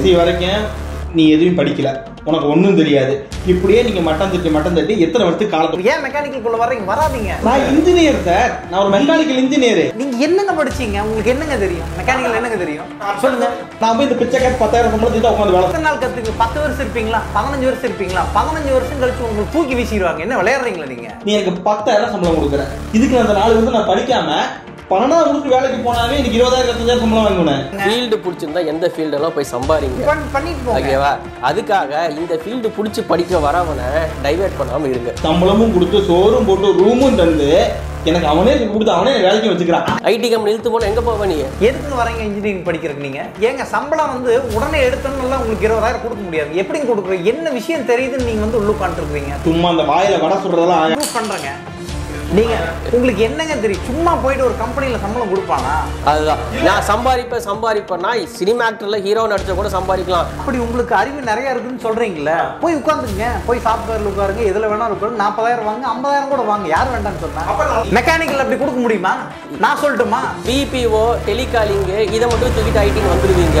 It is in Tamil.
கடைசி வரைக்கும் நீ எதுவும் படிக்கல. உனக்கு ஒண்ணும் தெரியாது. இப்படியே நீங்க மட்டம் தட்டி மட்டம் தட்டி எத்தனை வருஷத்துக்கு காலத்து ஏன் மெக்கானிக்கல் குள்ள வர்றீங்க? வராதீங்க. நான் இன்ஜினியர் சார் நான் ஒரு மெக்கானிக்கல் இன்ஜினியர் நீங்க என்னங்க படிச்சீங்க? உங்களுக்கு என்னங்க தெரியும்? மெக்கானிக்கல் என்னங்க தெரியும்? சொல்லுங்க. நான் போய் இந்த பிச்சைக்கார் பத்தாயிரம் சம்பளத்துக்கு தான் உட்காந்து வேலை நாள் கத்துக்கு? பத்து வருஷம் இருப்பீங்களா? பதினஞ்சு வருஷம் இருப்பீங்களா? பதினஞ்சு வருஷம் கழிச்சு உங்களுக்கு தூக்கி வீசிடுவாங்க. என்ன விளையாடுறீங்களா நீங்க? நீ எனக்கு பத்தாயிரம் சம்பளம் கொடுக்குற. இதுக்கு அந்த நாலு வந்து நான் படிக்காம பன்னெண்டாவது முடிச்சு வேலைக்கு போனாவே எனக்கு இருபதாயிரம் இருபத்தஞ்சாயிரம் சம்பளம் வாங்குவேன் ஃபீல்டு பிடிச்சிருந்தா எந்த ஃபீல்டெல்லாம் போய் சம்பாதிங்க. ஓகேவா அதுக்காக இந்த ஃபீல்டு பிடிச்சி படிக்க வரவனை டைவர்ட் பண்ணாம இருங்க. சம்பளமும் கொடுத்து சோறும் போட்டு ரூமும் தந்து எனக்கு அவனே கொடுத்து அவனே வேலைக்கு வச்சுக்கிறான். ஐடி கம்பெனி இழுத்து போனா எங்க போவ நீ? எதுக்கு வரீங்க இன்ஜினியரிங் படிக்கிறதுக்கு நீங்க? ஏங்க சம்பளம் வந்து உடனே எடுத்தோம்னா உங்களுக்கு இருபதாயிரம் கொடுக்க முடியாது. எப்படிங்க கொடுக்குறீங்க என்ன விஷயம் தெரியுதுன்னு நீங்க வந்து உள்ள சும்மா அந்த வாயில வடை ப்ரூவ் பண்றேங்க. நீங்க உங்களுக்கு என்னங்க தெரியும்? சும்மா போயிட்டு ஒரு கம்பெனில சம்பளம் கொடுப்பானா? அதுதான். நான் சம்பாதிப்பேன் சம்பாதிப்பேன்னா சினிமா ஆக்டர்ல ஹீரோ நடிச்சா கூட சம்பாதிக்கலாம். அப்படி உங்களுக்கு அறிவு நிறைய இருக்குன்னு சொல்றீங்கல்ல போய் உட்காந்துங்க போய் சாஃப்ட்வேர்ல உட்காருங்க. எதுல வேணாலும் உட்காருங்க. நாற்பதாயிரம் வாங்க ஐம்பதாயிரம் கூட வாங்க. யார் வேண்டாம்னு சொன்னா? மெக்கானிக்கல் அப்படி கொடுக்க முடியுமா? நான் சொல்லட்டுமா? பிபிஓ டெலிகாலிங்கு இதை மட்டும் தூக்கிட்டு ஐடின்னு வந்துடுவீங்க.